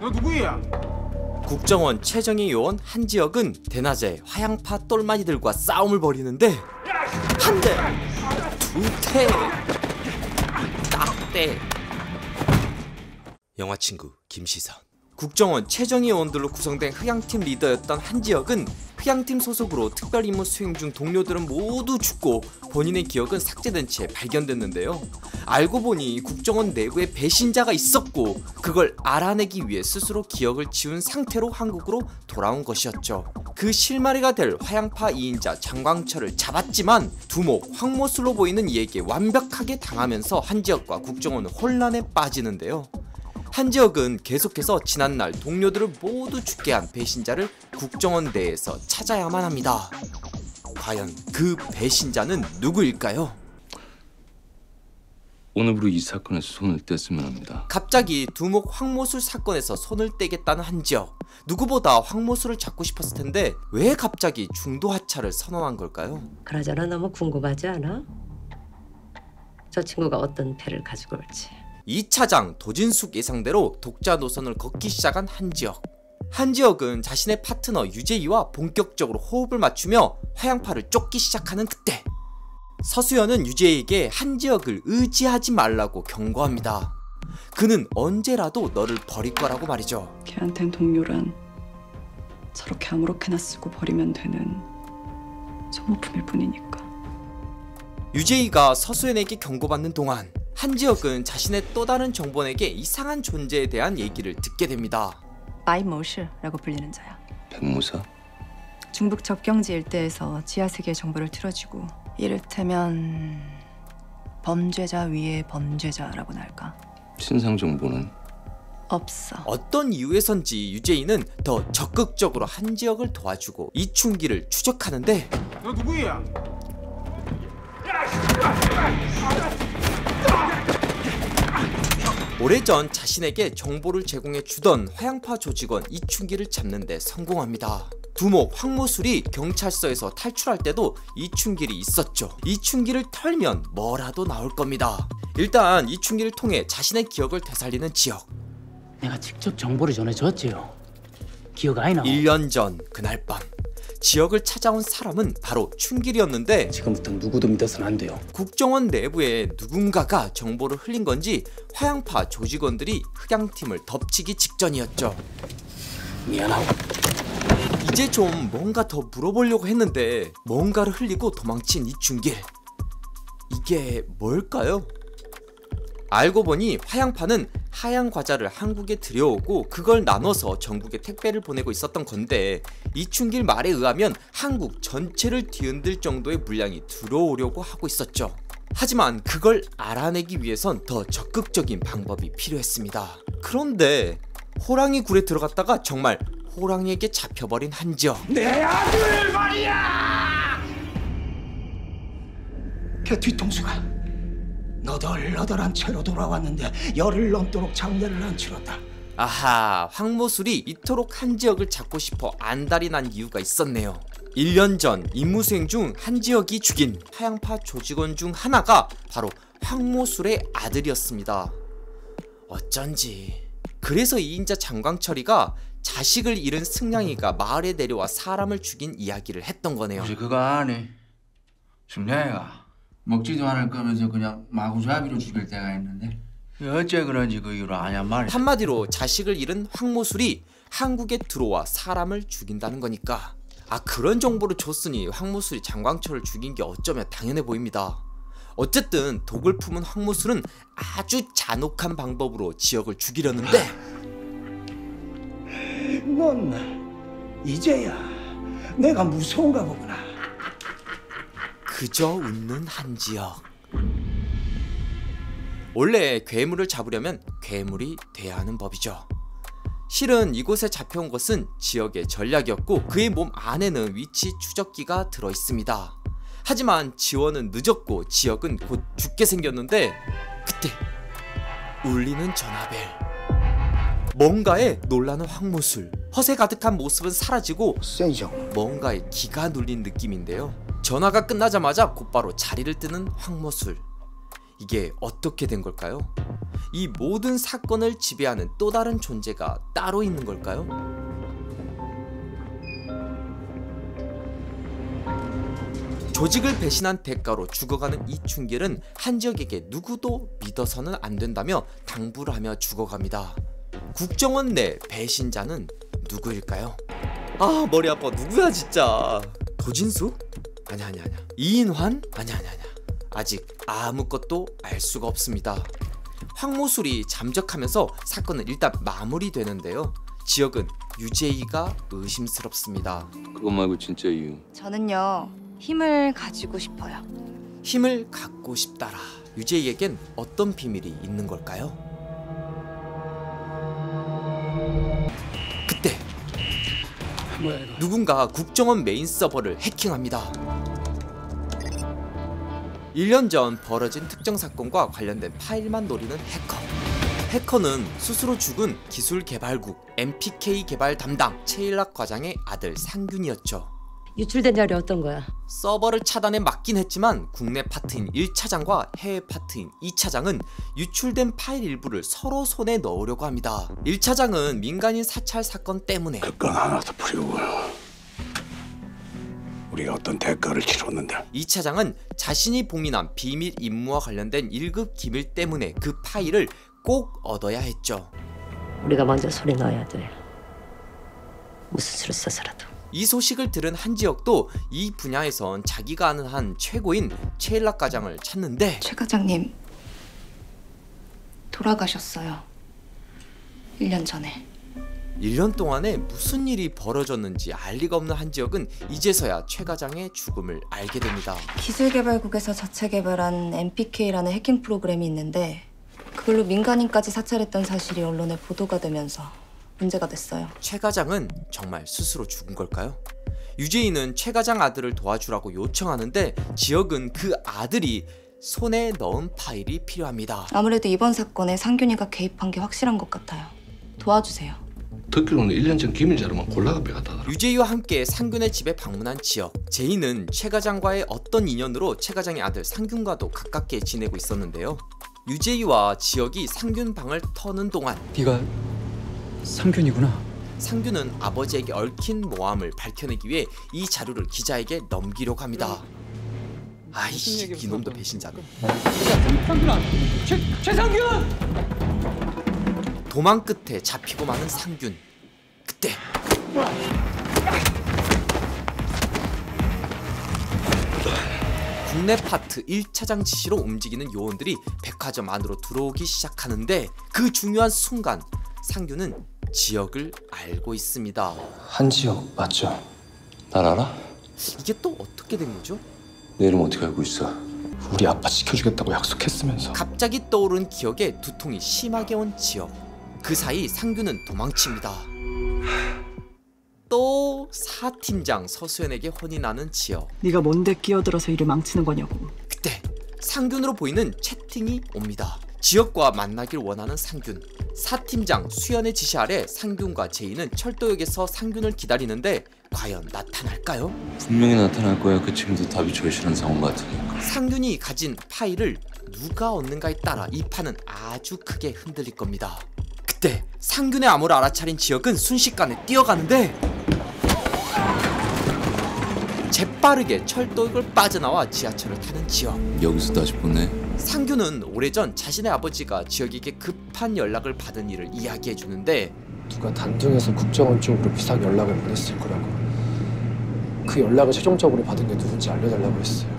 너 누구야? 국정원 최정예 요원 한지혁은 대낮에 화양파 똘마니들과 싸움을 벌이는데 한 대, 두 대, 딱대. 영화 친구 김시선. 국정원 최정예 요원들로 구성된 흑양팀 리더였던 한지혁은 흑양팀 소속으로 특별 임무 수행 중 동료들은 모두 죽고 본인의 기억은 삭제된 채 발견됐는데요. 알고 보니 국정원 내부에 배신자가 있었고 그걸 알아내기 위해 스스로 기억을 지운 상태로 한국으로 돌아온 것이었죠. 그 실마리가 될 화양파 2인자 장광철을 잡았지만 두목 황모술로 보이는 이에게 완벽하게 당하면서 한지혁과 국정원은 혼란에 빠지는데요. 한지혁은 계속해서 지난날 동료들을 모두 죽게 한 배신자를 국정원 내에서 찾아야만 합니다. 과연 그 배신자는 누구일까요? 오늘부로 이 사건에서 손을 뗐으면 합니다. 갑자기 두목 황모술 사건에서 손을 떼겠다는 한지혁. 누구보다 황모술을 잡고 싶었을 텐데 왜 갑자기 중도 하차를 선언한 걸까요? 그러잖아 너무 궁금하지 않아? 저 친구가 어떤 패를 가지고 올지 2차장 도진숙 예상대로 독자 노선을 걷기 시작한 한지혁. 한지혁은 자신의 파트너 유재희와 본격적으로 호흡을 맞추며 화양파를 쫓기 시작하는 그때 서수연은 유재희에게 한지혁을 의지하지 말라고 경고합니다. 그는 언제라도 너를 버릴 거라고 말이죠. 걔한텐 동료란 저렇게 아무렇게나 쓰고 버리면 되는 소모품일 뿐이니까. 유재희가 서수연에게 경고받는 동안 한지혁은 자신의 또 다른 정본에게 이상한 존재에 대한 얘기를 듣게 됩니다. 마이모시라고 불리는 자야. 백무사? 중북 접경지 일대에서 지하세계의 정보를 틀어주고 이를테면 범죄자 위에 범죄자라고나 할까? 신상 정보는 없어. 어떤 이유에선지 유재희는 더 적극적으로 한지혁을 도와주고 이충기를 추적하는데 너 누구야? 오래전 자신에게 정보를 제공해 주던 화양파 조직원 이충기를 잡는 데 성공합니다. 두목 황모술이 경찰서에서 탈출할 때도 이충길이 있었죠. 이충길을 털면 뭐라도 나올 겁니다. 일단 이충길을 통해 자신의 기억을 되살리는 지역. 내가 직접 정보를 전해줬지요. 기억 아이 나. 1년 전 그날 밤 지역을 찾아온 사람은 바로 춘길이었는데 지금부터 누구도 믿어서는 안 돼요. 국정원 내부에 누군가가 정보를 흘린 건지 화양파 조직원들이 흑양팀을 덮치기 직전이었죠. 미안하고. 이제 좀 뭔가 더 물어보려고 했는데 뭔가를 흘리고 도망친 이춘길. 이게 뭘까요? 알고 보니 화양파는 하양 과자를 한국에 들여오고 그걸 나눠서 전국에 택배를 보내고 있었던 건데 이춘길 말에 의하면 한국 전체를 뒤흔들 정도의 물량이 들어오려고 하고 있었죠. 하지만 그걸 알아내기 위해선 더 적극적인 방법이 필요했습니다. 그런데 호랑이 굴에 들어갔다가 정말 호랑이에게 잡혀버린 한지혁. 내 아들 말이야! 그 뒤통수가 너덜너덜한 채로 돌아왔는데 열흘 넘도록 장례를 안 치렀다. 아하, 황모술이 이토록 한지혁을 잡고 싶어 안달이 난 이유가 있었네요. 1년 전 임무 수행 중 한지혁이 죽인 하양파 조직원 중 하나가 바로 황모술의 아들이었습니다. 어쩐지. 그래서 이인자 장광철이가 자식을 잃은 승냥이가 마을에 내려와 사람을 죽인 이야기를 했던 거네요. 혹시 그거 아니? 승냥이가 먹지도 않을 거면서 그냥 마구잡이로 죽일 때가 있는데 어째 그런지 그 이유를 아냐 말이야. 한마디로 자식을 잃은 황모술이 한국에 들어와 사람을 죽인다는 거니까 아 그런 정보를 줬으니 황모술이 장광철을 죽인 게 어쩌면 당연해 보입니다. 어쨌든 독을 품은 황모술은 아주 잔혹한 방법으로 지역을 죽이려는데 넌 이제야 내가 무서운가 보구나. 그저 웃는 한지혁. 원래 괴물을 잡으려면 괴물이 돼야 하는 법이죠. 실은 이곳에 잡혀온 것은 지역의 전략이었고 그의 몸 안에는 위치 추적기가 들어 있습니다. 하지만 지원은 늦었고 지역은 곧 죽게 생겼는데 그때 울리는 전화벨. 뭔가에 놀라는 황모술. 허세 가득한 모습은 사라지고 뭔가에 기가 눌린 느낌인데요. 전화가 끝나자마자 곧바로 자리를 뜨는 황모술. 이게 어떻게 된 걸까요? 이 모든 사건을 지배하는 또 다른 존재가 따로 있는 걸까요? 조직을 배신한 대가로 죽어가는 이춘길은 한지혁에게 누구도 믿어서는 안 된다며 당부를 하며 죽어갑니다. 국정원 내 배신자는 누구일까요? 아 머리 아파 누구야 진짜 도진수? 아냐 아냐 아냐 이인환? 아냐 아냐 아냐 아직 아무것도 알 수가 없습니다. 황모술이 잠적하면서 사건은 일단 마무리되는데요. 지역은 유재희가 의심스럽습니다. 그것 말고 진짜 이유. 저는요 힘을 가지고 싶어요. 힘을 갖고 싶다라. 유재희에겐 어떤 비밀이 있는 걸까요? 그때 뭐야? 누군가 국정원 메인 서버를 해킹합니다. 1년 전 벌어진 특정 사건과 관련된 파일만 노리는 해커. 해커는 스스로 죽은 기술개발국 MPK 개발 담당 최일락 과장의 아들 상균이었죠. 유출된 자료 어떤 거야? 서버를 차단해 막긴 했지만 국내 파트인 1차장과 해외 파트인 2차장은 유출된 파일 일부를 서로 손에 넣으려고 합니다. 1차장은 민간인 사찰 사건 때문에 건 하나도 풀이고요. 우리가 어떤 대가를 치렀는데 2차장은 자신이 봉인한 비밀 임무와 관련된 1급 기밀 때문에 그 파일을 꼭 얻어야 했죠. 우리가 먼저 손에 넣어야 돼. 무슨 수를 써서라도. 이 소식을 들은 한지혁도 이 분야에선 자기가 아는 한 최고인 최일락 과장을 찾는데 최 과장님 돌아가셨어요. 1년 전에. 1년 동안에 무슨 일이 벌어졌는지 알 리가 없는 한지혁은 이제서야 최 과장의 죽음을 알게 됩니다. 기술개발국에서 자체 개발한 MPK라는 해킹 프로그램이 있는데 그걸로 민간인까지 사찰했던 사실이 언론에 보도가 되면서 문제가 됐어요. 최 과장은 정말 스스로 죽은 걸까요? 유재인은 최 과장 아들을 도와주라고 요청하는데 지혁은 그 아들이 손에 넣은 파일이 필요합니다. 아무래도 이번 사건에 상균이가 개입한 게 확실한 것 같아요. 도와주세요. 듣기로는 1년 전 기밀자료만 골라가 빼갔다더라. 유재희와 함께 상균의 집에 방문한 지역. 제이는 최 과장과의 어떤 인연으로 최 과장의 아들 상균과도 가깝게 지내고 있었는데요. 유재희와 지역이 상균 방을 터는 동안 네가 상균이구나. 상균은 아버지에게 얽힌 모함을 밝혀내기 위해 이 자료를 기자에게 넘기려고 합니다. 아이씨 이놈도 배신자네. 상균아, 최 최상균! 도망 끝에 잡히고 마는 상균. 그때 국내 파트 1차장 지시로 움직이는 요원들이 백화점 안으로 들어오기 시작하는데 그 중요한 순간 상균은 지역을 알고 있습니다. 한지혁 맞죠? 날 알아? 이게 또 어떻게 된 거죠? 내 이름 어떻게 알고 있어? 우리 아빠 지켜주겠다고 약속했으면서. 갑자기 떠오른 기억에 두통이 심하게 온 지역. 그 사이 상규는 도망칩니다. 또 사팀장 서수연에게 혼이 나는 지역. 네가 뭔데 끼어들어서 일을 망치는 거냐고. 그때 상균으로 보이는 채팅이 옵니다. 지역과 만나길 원하는 상균. 사팀장 수연의 지시 아래 상균과 제이는 철도역에서 상균을 기다리는데 과연 나타날까요? 분명히 나타날 거야. 그 친구도 답이 절실한 상황 같으니까. 상균이 가진 파일을 누가 얻는가에 따라 이 판은 아주 크게 흔들릴 겁니다. 상균의 암호를 알아차린 지역은 순식간에 뛰어가는데 재빠르게 철도역을 빠져나와 지하철을 타는 지역. 여기서 다시 보내. 상균은 오래전 자신의 아버지가 지역에게 급한 연락을 받은 일을 이야기해 주는데 누가 단둥에서 국정원 쪽으로 비상 연락을 보냈을 거라고. 그 연락을 최종적으로 받은 게 누군지 알려달라고 했어요.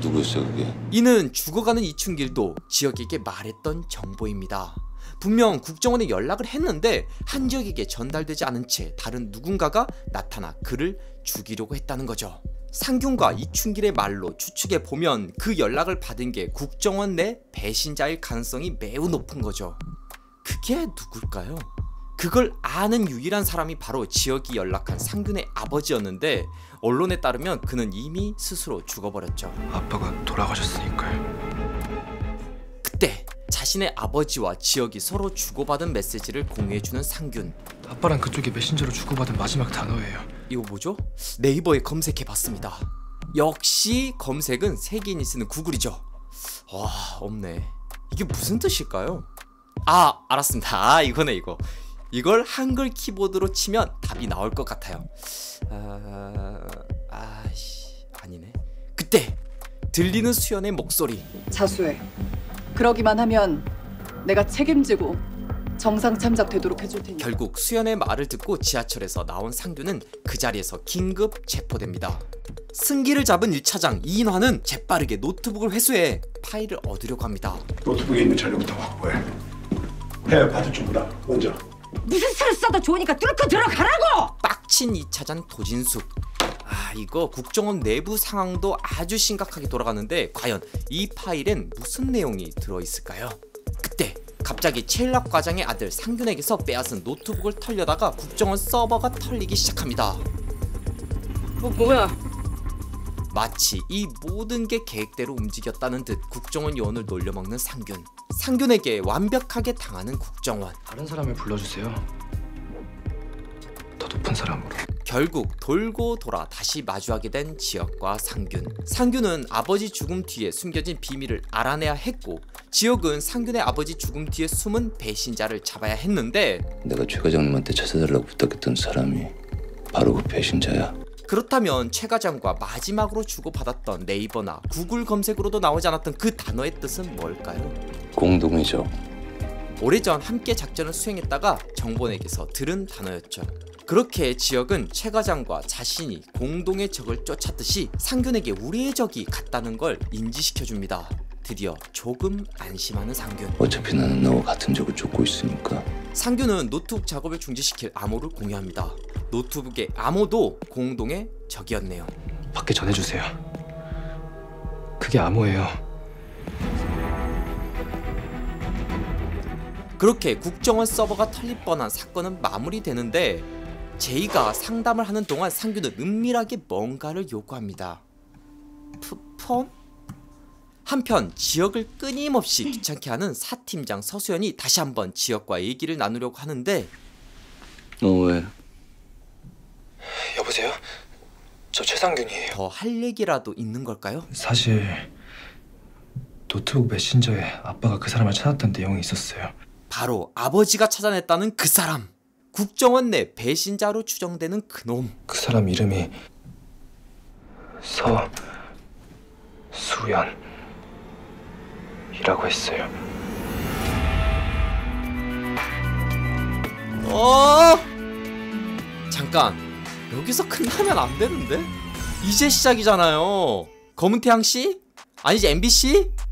누구였어 그게? 이는 죽어가는 이춘길도 지역에게 말했던 정보입니다. 분명 국정원에 연락을 했는데 한지역에게 전달되지 않은 채 다른 누군가가 나타나 그를 죽이려고 했다는 거죠. 상균과 이춘길의 말로 추측해 보면 그 연락을 받은 게 국정원 내 배신자일 가능성이 매우 높은 거죠. 그게 누굴까요? 그걸 아는 유일한 사람이 바로 지역이 연락한 상균의 아버지였는데 언론에 따르면 그는 이미 스스로 죽어버렸죠. 아빠가 돌아가셨으니까요. 그때 자신의 아버지와 지역이 서로 주고받은 메시지를 공유해주는 상균. 아빠랑 그쪽이 메신저로 주고받은 마지막 단어예요. 이거 뭐죠? 네이버에 검색해봤습니다. 역시 검색은 세계인이 쓰는 구글이죠. 와 없네. 이게 무슨 뜻일까요? 아 알았습니다. 아 이거네 이거. 이걸 한글 키보드로 치면 답이 나올 것 같아요. 아, 아씨 아니네. 그때 들리는 수연의 목소리. 자수해. 그러기만 하면 내가 책임지고 정상 참작 되도록 해줄 테니. 결국 수연의 말을 듣고 지하철에서 나온 상규는 그 자리에서 긴급 체포됩니다. 승기를 잡은 1차장 이인화는 재빠르게 노트북을 회수해 파일을 얻으려고 합니다. 노트북에 있는 자료부터 확보해. 해야 받을 줄보다 먼저. 무슨 수를 써도 좋으니까 뚫고 들어가라고! 빡친 2차장 도진숙. 아 이거 국정원 내부 상황도 아주 심각하게 돌아가는데 과연 이 파일엔 무슨 내용이 들어있을까요? 그때 갑자기 최일락 과장의 아들 상균에게서 빼앗은 노트북을 털려다가 국정원 서버가 털리기 시작합니다. 뭐 뭐야? 마치 이 모든 게 계획대로 움직였다는 듯 국정원 요원을 놀려먹는 상균. 상균에게 완벽하게 당하는 국정원. 다른 사람을 불러주세요. 더 높은 사람으로. 결국 돌고 돌아 다시 마주하게 된 지역과 상균. 상균은 아버지 죽음 뒤에 숨겨진 비밀을 알아내야 했고, 지역은 상균의 아버지 죽음 뒤에 숨은 배신자를 잡아야 했는데, 내가 최 과장님한테 찾아달라고 부탁했던 사람이 바로 그 배신자야. 그렇다면 최 과장과 마지막으로 주고받았던 네이버나 구글 검색으로도 나오지 않았던 그 단어의 뜻은 뭘까요? 공동의적. 오래전 함께 작전을 수행했다가 정본에게서 들은 단어였죠. 그렇게 지역은 최 과장과 자신이 공동의 적을 쫓았듯이 상균에게 우리의 적이 같다는 걸 인지시켜줍니다. 드디어 조금 안심하는 상균. 어차피 나는 너와 같은 적을 쫓고 있으니까. 상균은 노트북 작업을 중지시킬 암호를 공유합니다. 노트북의 암호도 공동의 적이었네요. 밖에 전해주세요. 그게 암호예요. 그렇게 국정원 서버가 털릴 뻔한 사건은 마무리되는데 제이가 상담을 하는 동안 상규는 은밀하게 뭔가를 요구합니다. 푸, 폰? 한편 지역을 끊임없이 귀찮게 하는 사팀장 서수연이 다시 한번 지역과 얘기를 나누려고 하는데 너 왜? 여보세요? 저 최상균이에요. 더 할 얘기라도 있는 걸까요? 사실 노트북 메신저에 아빠가 그 사람을 찾았던 내용이 있었어요. 바로 아버지가 찾아냈다는 그 사람. 국정원 내 배신자로 추정되는 그놈. 그 사람 이름이 서수연이라고 했어요. 어? 잠깐. 여기서 끝나면 안 되는데? 이제 시작이잖아요. 검은 태양 씨? 아니지 MBC 아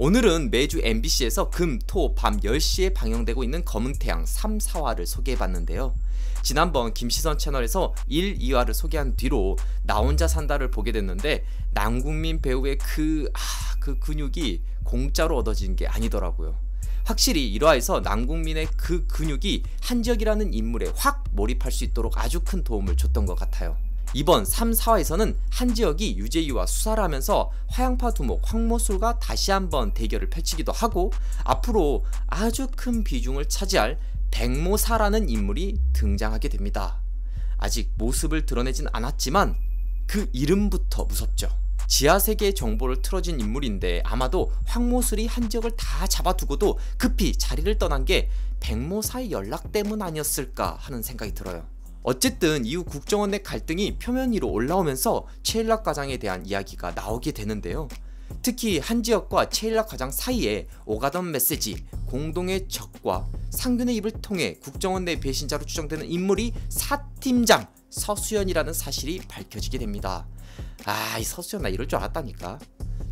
오늘은 매주 MBC에서 금, 토, 밤 10시에 방영되고 있는 검은 태양 3, 4화를 소개해봤는데요 지난번 김시선 채널에서 1, 2화를 소개한 뒤로 나 혼자 산다를 보게 됐는데 남국민 배우의 그, 아, 그 근육이 공짜로 얻어진 게 아니더라고요 확실히 1화에서 남국민의 그 근육이 한지혁이라는 인물에 확 몰입할 수 있도록 아주 큰 도움을 줬던 것 같아요. 이번 3, 4화에서는 한지혁이 유재희와 수사를 하면서 화양파 두목 황모술과 다시 한번 대결을 펼치기도 하고 앞으로 아주 큰 비중을 차지할 백모사라는 인물이 등장하게 됩니다. 아직 모습을 드러내진 않았지만 그 이름부터 무섭죠. 지하세계의 정보를 틀어진 인물인데 아마도 황모술이 한지혁을 다 잡아두고도 급히 자리를 떠난 게 백모사의 연락 때문 아니었을까 하는 생각이 들어요. 어쨌든 이후 국정원 내 갈등이 표면 위로 올라오면서 최일락 과장에 대한 이야기가 나오게 되는데요. 특히 한지혁과 최일락 과장 사이에 오가던 메시지, 공동의 적과 상균의 입을 통해 국정원 내 배신자로 추정되는 인물이 사팀장 서수연이라는 사실이 밝혀지게 됩니다. 아, 이 서수연 나 이럴 줄 알았다니까.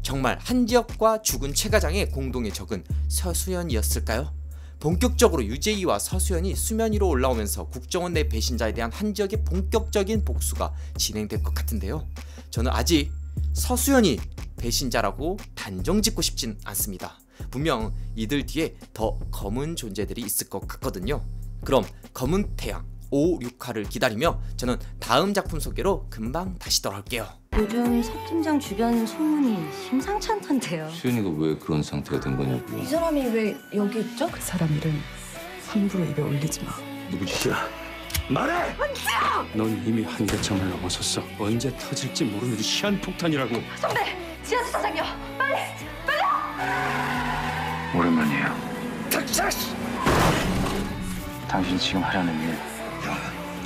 정말 한지혁과 죽은 최 과장의 공동의 적은 서수연이었을까요? 본격적으로 유재희와 서수연이 수면 위로 올라오면서 국정원 내 배신자에 대한 한지혁의 본격적인 복수가 진행될 것 같은데요. 저는 아직 서수연이 배신자라고 단정 짓고 싶진 않습니다. 분명 이들 뒤에 더 검은 존재들이 있을 것 같거든요. 그럼 검은 태양 5, 6화를 기다리며 저는 다음 작품 소개로 금방 다시 돌아올게요. 요즘 사 팀장 주변 소문이 심상치 않던데요. 수연이가 왜 그런 상태가 된 거냐고. 이 사람이 왜 여기 있죠? 그 사람 이름 함부로 입에 올리지 마. 누구 짓이야? 말해! 넌 이미 한계점을 넘어섰어. 언제 터질지 모르는 시한폭탄이라고. 선배! 지하수 사장이요. 빨리 오랜만이에요. 당신 지금 하려는 일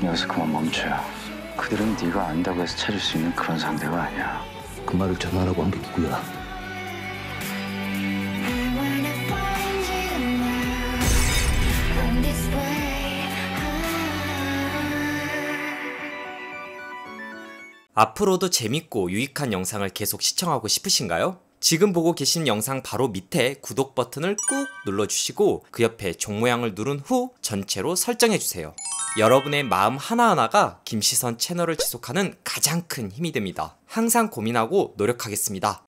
여기서 그만 멈춰요. 그들은 네가 안다고 해서 찾을 수 있는 그런 상대가 아니야. 그 말을 전하라고 한 게 누구야? 앞으로도 재밌고 유익한 영상을 계속 시청하고 싶으신가요? 지금 보고 계신 영상 바로 밑에 구독 버튼을 꾹 눌러주시고 그 옆에 종 모양을 누른 후 전체로 설정해주세요. 여러분의 마음 하나하나가 김시선 채널을 지속하는 가장 큰 힘이 됩니다. 항상 고민하고 노력하겠습니다.